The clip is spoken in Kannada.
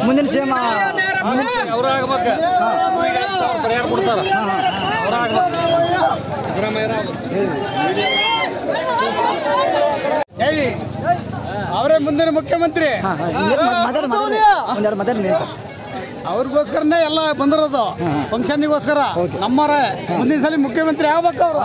ಮುಂದಿನ ಸೇಮ ಅವ್ರ ಆಗ್ಬೇಕು ಪರಿಹಾರ ಕೊಡ್ತಾರ ಅವ್ರ ಆಗ್ಬೇಕು ಹೇಳಿ. ಅವರೇ ಮುಂದಿನ ಮುಖ್ಯಮಂತ್ರಿ. ಹಾಂ ಹಾಂ ಅವ್ರಿಗೋಸ್ಕರನೇ ಎಲ್ಲ ಬಂದಿರೋದು. ಫಂಕ್ಷನ್ಗೋಸ್ಕರ ನಮ್ಮರ ಮುಂದಿನ ಸಲ ಮುಖ್ಯಮಂತ್ರಿ ಆಗ್ಬೇಕು ಅವರು.